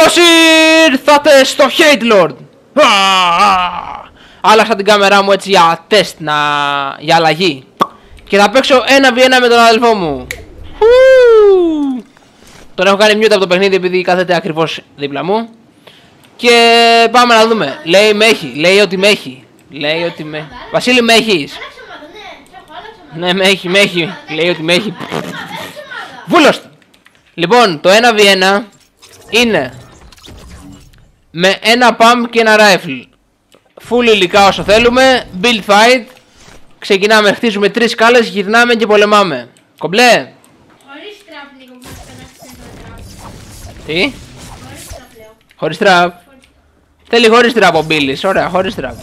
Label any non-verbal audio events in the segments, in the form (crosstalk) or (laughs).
Καλώς ήρθατε στο Hate Lord! Α, Άλλαξα την κάμερά μου έτσι για τεστ, να... για αλλαγή. Και θα παίξω 1v1 με τον αδελφό μου. Ου. Τον έχω κάνει mute από το παιχνίδι επειδή κάθεται ακριβώς δίπλα μου. Και πάμε να δούμε. Λέει με έχει, λέει ότι με έχει. Λέει ότι με... Βασίλη με έχεις. Άλλαξε ομάδα, ναι. Τι έχω, άλλαξε ομάδα. Ναι, με έχει, με έχει. Λέει ότι με έχει. Άλλαξε ομάδα. Βούλος! Λοιπόν, το 1v1 είναι με ένα pump και ένα rifle. Full υλικά όσο θέλουμε. Build fight. Ξεκινάμε, χτίζουμε τρεις σκάλες, γυρνάμε και πολεμάμε. Κομπλέ! Χωρίς τραπ λίγο που μας πετάξεις ένα τραπ. Τι; Χωρίς τραπ λέω. Χωρίς τραπ. Θέλει χωρίς τραπ ο Μπίλης. Ωραία, χωρίς τραπ.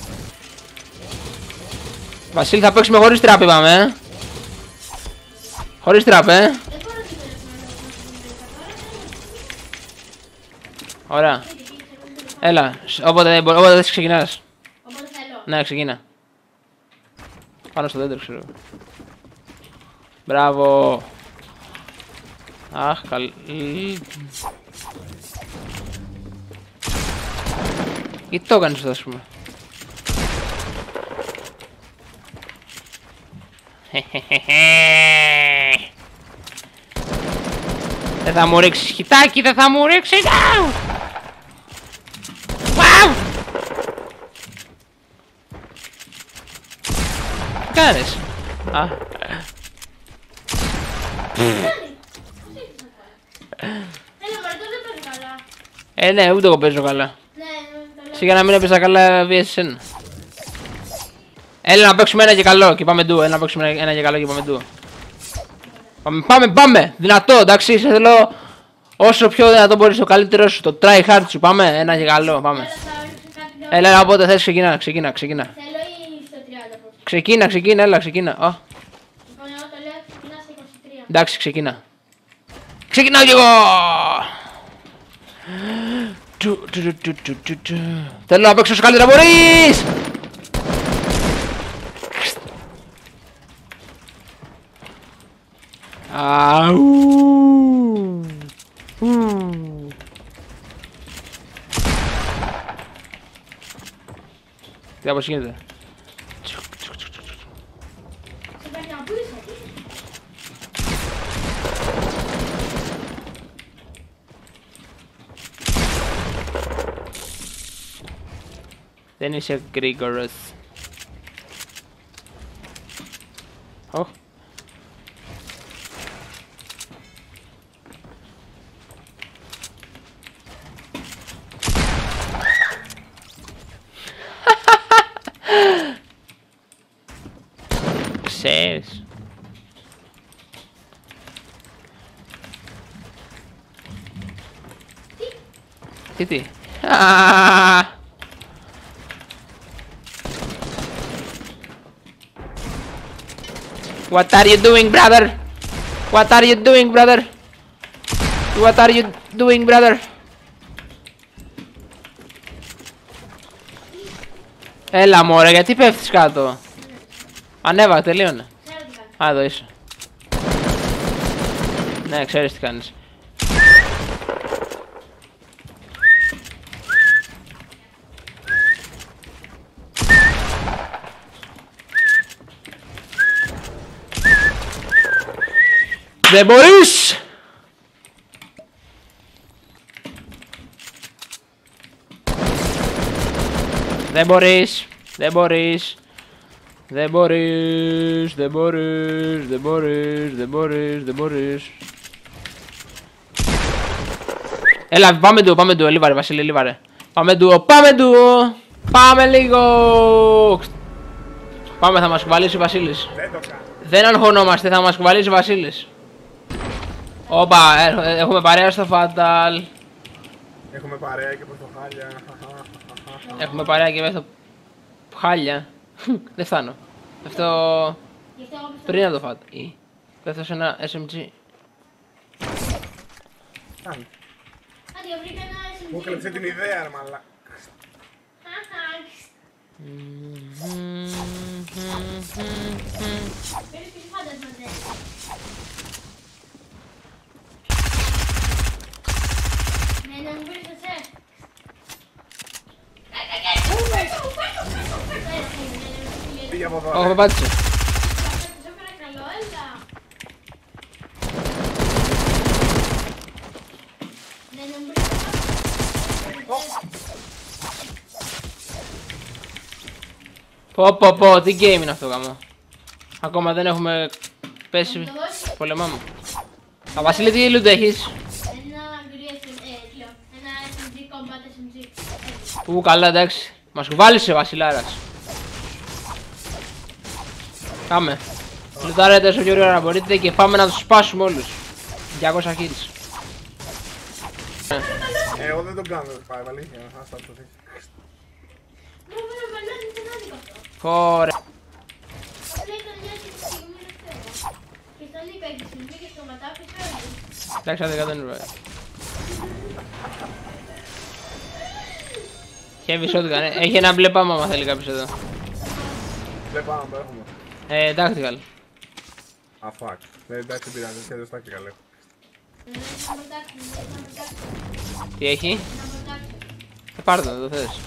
Βασίλη θα παίξουμε χωρίς τραπ είπαμε, ε. Χωρίς τραπ, ε. Δεν μπορώ να την τώρα. Ωραία. Έλα, σ- όποτε, όποτε θες ξεκινάς. Οπότε θέλω. Ναι, ξεκινά. Πάνω στο δέντρο, ξέρω. Μπράβο. Αχ, καλ... Γιατί το έκανες αυτό, ας πούμε. (laughs) Δεν θα μου ρίξεις χιτάκι, δεν θα μου ρίξεις. Αου! Αου! Τι κάνεις. Α, Έλα, μωρέ, τώρα δεν παίζει καλά. ε, ναι, ούτε εγώ παίζω καλά. Ναι, το λέω. Σιγά να μην έπαιζα καλά VSN. Έλα να παίξουμε ένα και καλό και πάμε ντου. Έλα να παίξουμε ένα, ένα και καλό και πάμε ντου. Πάμε, πάμε, πάμε! Δυνατό, εντάξει, σε θέλω όσο πιο δυνατό μπορείς το καλύτερο σου, το try hard σου. Πάμε, ένα και καλό, πάμε. Έλα, θα ρίξω κάτι πιο- Έλα, έλα, όποτε θες ξεκινά, ξεκινά, ξεκινά. Θέλω ή στο 30 πρώτα. Ξεκίνα, ξεκίνα, έλα, ξεκίνα. Ω, Λοιπόν, εγώ το λέω ξεκινά σε 23. εντάξει, ξεκινά. Ξεκινάω κι εγώ! Του, του, του, του, του, του, του. Θέλω να παίξω όσο καλύτερα μπορείς! Αου. Ου. Τι όπως γίνεται. Σε παίρνει από πίσω. Δεν είσαι γρήγορος. Ω. Ξέρεις. Τι τι. Α, Ανέβα, τελείωνε. Ξέρω τι κάνει. Α, εδώ είσαι. Ναι, ξέρεις τι κάνεις. Δεν μπορείς! Δεν μπορείς, δεν μπορείς, δεν μπορείς, δεν μπορείς, δεν μπορείς, δεν μπορείς, δεν μπορείς. Έλα, πάμε του, πάμε του, λίβαρε, Βασίλη, λίβαρε. Πάμε του, πάμε του, πάμε λίγο. Πάμε, θα μας κουβαλήσει ο Βασίλης. Δεν το κάνω. Δεν αγχωνόμαστε, θα μας κουβαλήσει ο Βασίλης. Όπα, ε, έχουμε παρέα στο Fatal. Έχουμε παρέα και προς το χάλια. Έχουμε παρέα και μέσα στο χάλια. Δεν φτάνω. Αυτό Γι' αυτό εγώ πιστεύω. πριν από το Fatal. Ή, Πέφτω σε ένα SMG. Κάνε. Άντε, βρήκα ένα SMG. Μου κλέψε την ιδέα, ρε μαλά. Όχι, ρε. με πάτησε. Σου έφερα καλό, έλα. Ναι, ναι, μου Πω πω πω, τι game είναι αυτό γαμό. Ακόμα δεν έχουμε πέσει. το δώσει Πολεμάμε. Α, Βασίλη, τι loot έχεις; ένα γκρι SM, ε, λέω, ένα SMG, combat SMG. Έτσι. Ου, καλά, εντάξει. Μας κουβάλισε ο Βασιλάρας. Πάμε. Λουτάρετε όσο πιο ώρα μπορείτε και πάμε να τους σπάσουμε όλους. 200 kills. Ε, Εγώ δεν τον κάνω πάει, αλήθεια. Άστα το δεις. Μου έβαλε μπαλόνι, δεν είναι άδικο αυτό. Κόρε. Απλά ήταν μια και τη στιγμή δεν ξέρω. Και στον είπα τη στιγμή και στο ματάφι φέρνει. Εντάξει, άντε κάτω είναι Heavy shotgun, ε. Έχει ένα μπλε πάμα άμα θέλει κάποιος εδώ. Δεν πάμε, το έχουμε. Ε, tactical. Α, fuck. Δεν εντάξει, πειράζει, δεν στα και καλό. Ε, να μοτάξει, να μοτάξει, Τι έχει; να μοτάξει. Ε, πάρ' το, δεν το θες.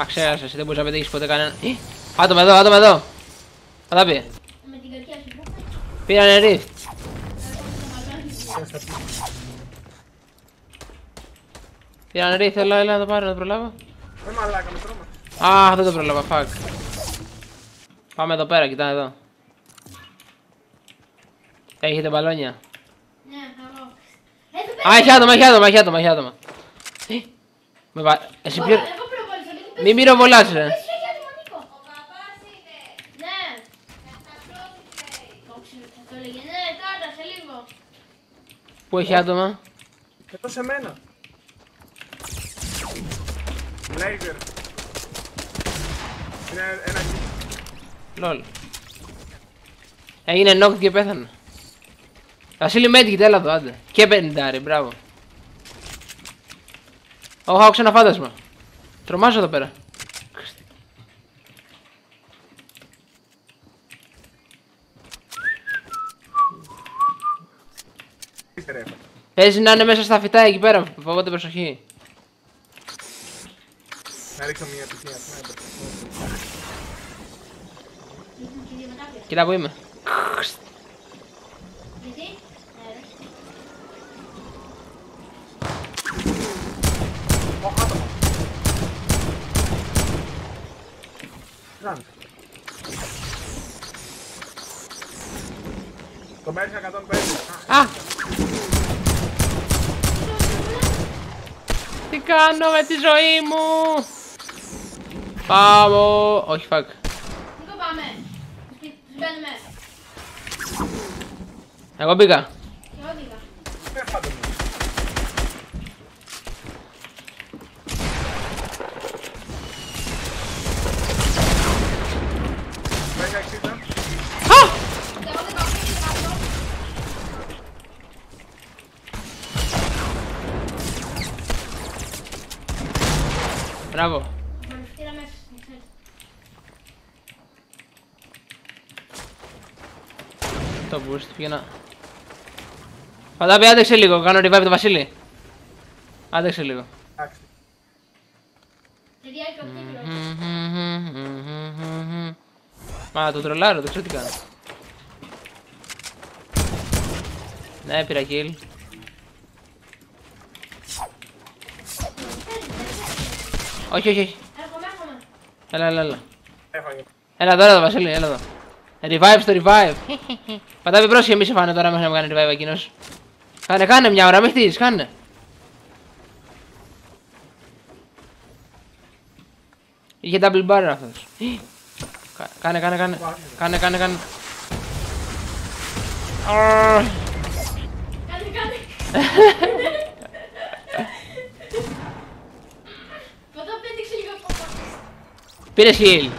Α, ξέρασαι, εσύ δεν μπορείς να πετύχεις ποτέ κανένα. Ε, Άτομα εδώ, άτομα εδώ. Θα τα πει. Με την καρδιά σου που πας, Πήρανε rift. θα έρχομαι στο μπαλόνι. Πήρανε rift, έλα, έλα να το πάρω, να το προλάβω. Ε, μαλάκα, με τρώμα. Α, δεν το πρόλαβα, fuck. Πάμε εδώ πέρα, κοιτάνε εδώ. Έχετε μπαλόνια; Ναι, θα βγω. Εδώ πέρα. Α, έχει άτομα, έχει άτομα, έχει άτομα, έχει άτομα. Ε, Με βα... Εσύ Εγώ- ποιο... εγώ πυροβόλησα, λίγο πες- Μην πυροβολάς, ρε. πες έχει άτομο, Νίκο. Ναι. Το ξέρω, θα το έλεγε. Ναι, τώρα, σε λίγο. Πού έχει άτομα; Εδώ σε μένα. Λέιζερ. Είναι ένα εκεί. Λολ. Έγινε knocked και πέθανε. Βασίλη Medkit, έλα εδώ, άντε. Και 50, μπράβο. Ω, άκουσα ένα φάντασμα. Τρομάζω εδώ πέρα. Είστε ρε. Παίζει να είναι μέσα στα φυτά εκεί πέρα. Φοβάται προσοχή. Να ρίξω μια επιτυχία. Κοίτα που είμαι. Γιατί; Ναι, ρε. Ω, άτομα. Ραν. Το μέτρησα 105. Α, Α! Τι κάνω με τη ζωή μου! Πάμε! Όχι, fuck. Νίκο, πάμε. Σπίτι, τους μπαίνουμε. Εγώ μπήκα. Και εγώ πήγα. δεν φάτε μου. Μέσα 60. Φαντάπη, άντεξε λίγο. Κάνω revive το Βασίλη. Άντεξε λίγο. Εντάξει. Σε διάρκεια ο κύκλος. Μα το τρολάρω, δεν ξέρω τι κάνω. Ναι, πήρα kill. Όχι, όχι, όχι. Έρχομαι, έρχομαι. Έλα, έλα, έλα. Έφαγε. Έλα εδώ, έλα εδώ, Βασίλη, έλα εδώ. Revive στο revive. Πατάμε πρόσχε, μη σε φάνε τώρα μέχρι να μου κάνει revive εκείνος. Κάνε, κάνε μια ώρα, μη χτίζεις, κάνε. Είχε double bar αυτός. Κα- Κάνε, κάνε, κάνε. Κάνε, κάνε, κάνε. Αρρρρ. Κάνε, κάνε. Ποτέ πέτυξε λίγο από Πήρες heal.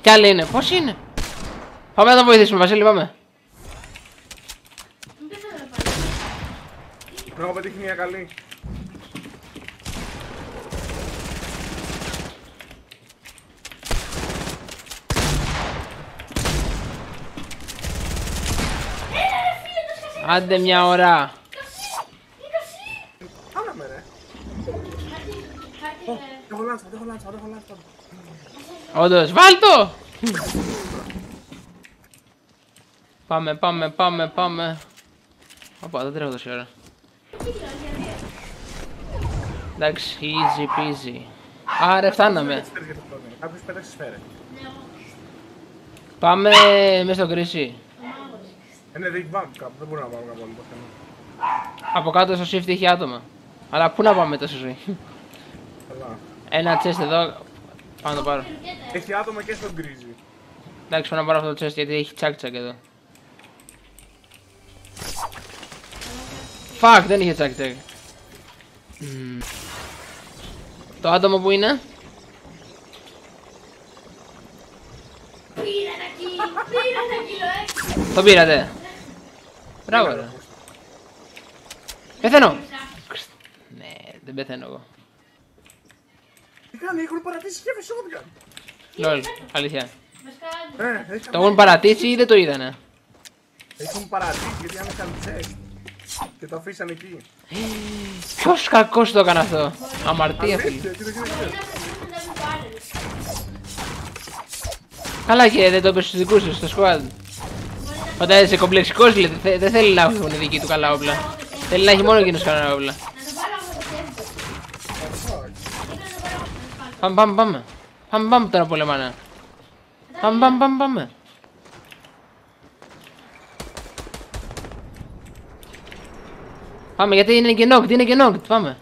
Κι άλλη είναι. Πώς είναι; Πάμε να τον βοηθήσουμε, Βασίλη, πάμε. Μην πέθανε πάλι. Έχω πετύχει μια καλή. Έλα ρε φίλε, το σκάσε. Άντε μια ώρα. Κασί, είναι κασί. Κάναμε ρε. Χάρτη, χάρτη, ε, Έχω λάνσα, έχω λάνσα, έχω λάνσα. Όντως, βάλ' το. Πάμε, πάμε, πάμε, πάμε. Οπα, δεν τρέχω τόση ώρα. Εντάξει, easy peasy. Άρα φτάναμε. Σφαίρες για το πρώτο. Κάποιος πέταξε σφαίρες. Ναι, εγώ. Πάμε μέσα στο κρίσι. Ο μάγος. Ε, ναι, δεν πάμε κάπου. Δεν μπορούμε να πάμε κάπου άλλο το θέμα. Από κάτω στο shift έχει άτομα. Αλλά πού να πάμε τόσο ζωή; Καλά. Ένα chest εδώ. Πάω να το πάρω. Ρουκέτα, ε. Έχει άτομα και στον γκρίζι. Εντάξει, πάω να πάρω αυτό το chest γιατί έχει τσακ τσακ εδώ. Fuck, δεν είχε τσακ τσακ. Μμμ. Το άτομο που είναι. Πήρα τα kill, πήρα τα kill, ε. Το πήρατε. Μπράβο ρε. Πεθαίνω. Ναι, δεν πεθαίνω εγώ. Τι κάνει, έχουν παρατήσει και shotgun. Λολ, αλήθεια. Βασικά, Ε, έχει- Το έχουν παρατήσει ή δεν το είδανε; Έχουν παρατήσει γιατί αν είχαν τσεκ. Και το αφήσαν εκεί. Ποιος κακός το έκανε αυτό. Αμαρτία φίλε. Αλήθεια, κοίτα, κοίτα, κοίτα. μπορεί να προσπαθούν να μην πάρουν. Καλά και δεν το είπες στους δικούς σου, στο squad. Όταν είσαι κομπλεξικός λέει, δεν θε- δεν θέλει να έχουν δική του καλά όπλα. Θέλει να έχει μόνο εκείνος καλά όπλα. Να το πάρω από το τέμπο. Fuck. Ή να το πάρω από το σπάλ. Πάμε, πάμε, πάμε. Πάμε, πάμε τώρα πολεμάνε. Πάμε, πάμε, πάμε, πάμε. Πάμε, γιατί είναι και knocked, είναι και knocked, πάμε.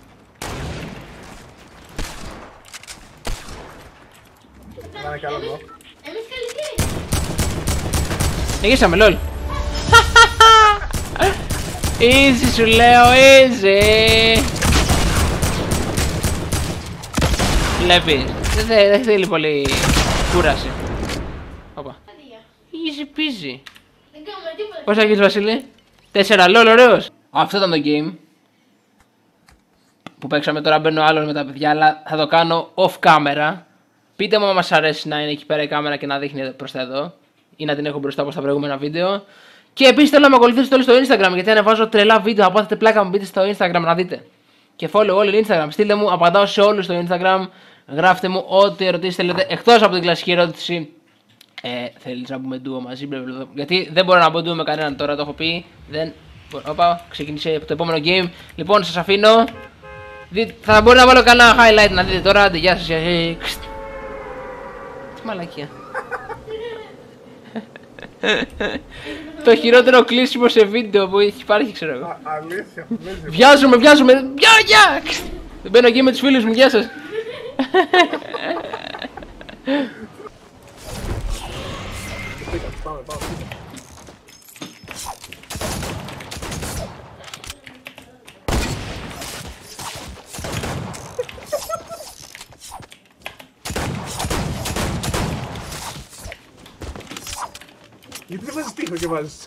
Να είναι καλό εδώ. Εμείς καλύτεροι. Νικήσαμε, lol. (laughs) easy σου λέω, easy. Βλέπεις, δεν, θε- δεν θέλει πολύ κούραση. Όπα. Αδεία. Easy peasy. Δεν κάνουμε τίποτα. Πόσα έχεις Βασίλη; Τέσσερα, lol, ωραίος. Αυτό ήταν το game. Που παίξαμε τώρα μπαίνω άλλος με τα παιδιά, αλλά θα το κάνω off camera. Πείτε μου αν μας αρέσει να είναι εκεί πέρα η κάμερα και να δείχνει προς τα εδώ. Ή να την έχω μπροστά όπως τα προηγούμενα βίντεο. Και επίσης θέλω να με ακολουθήσετε όλοι στο Instagram γιατί ανεβάζω τρελά βίντεο. Αν πάθετε πλάκα μου μπείτε στο Instagram να δείτε. Και follow όλοι Instagram. Στείλτε μου, απαντάω σε όλους στο Instagram. Γράφτε μου ό,τι ερωτήσεις θέλετε εκτός από την κλασική ερώτηση ε, θέλεις να πούμε ντουο μαζί, μπλε, μπλε, μπλε. Γιατί δεν μπορώ να πω ντουο με κανέναν τώρα, το έχω πει. Δεν. Μπορώ- Όπα, ξεκίνησε το επόμενο game. Λοιπόν, σας αφήνω. Δι... Θα μπορώ να βάλω κανένα highlight να δείτε τώρα. Άντε, γεια σας. Τι μαλακία. (laughs) το χειρότερο κλείσιμο σε βίντεο που έχει υπάρχει, ξέρω εγώ. Α, Αλήθεια, αλήθεια. Βιάζομαι, βιάζομαι. Γεια, γεια. Δεν μπαίνω εκεί με τους φίλους μου, γεια σας. Πάμε, πάμε. Γιατί δεν βάζεις τείχο και βάζεις